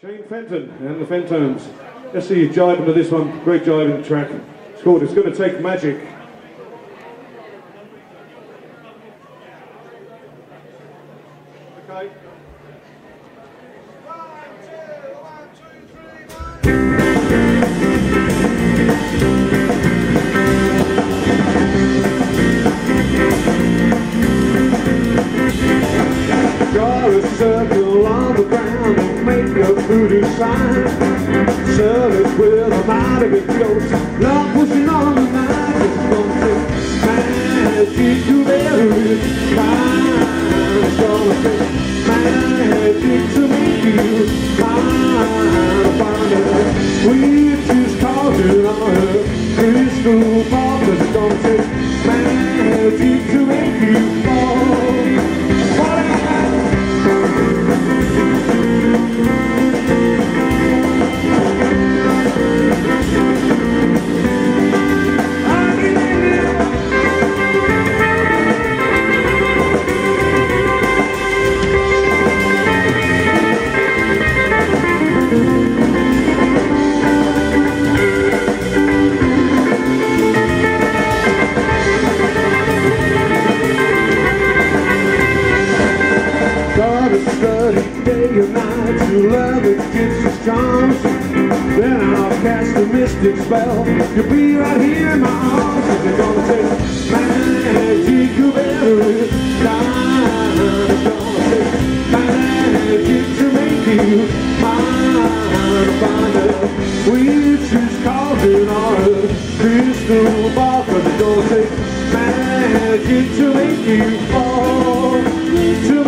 Shane Fenton and the Fentones. Let's see you jiving to this one. Great jiving track. It's called It's Gonna Take Magic. Okay. Sign. Service with a mighty big ghost. Love pushing on the night. It's gonna take magic to time. It's gonna take magic to make you mine. Find witch is causing on and night to love it gets its charms. Then I'll cast a mystic spell. You'll be right here in my arms. And you're gonna every time. Gonna magic to make you mine. Find on a crystal ball. Cause it's gonna take magic to make you fall.